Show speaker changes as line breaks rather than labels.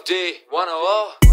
Puff D, 100.